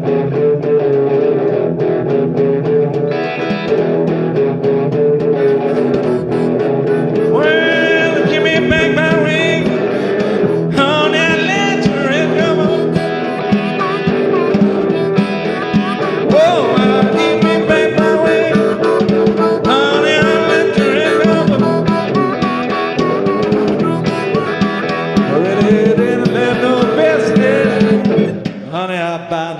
Well,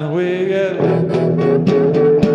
and we get.